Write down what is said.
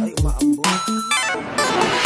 哎呦妈！哎！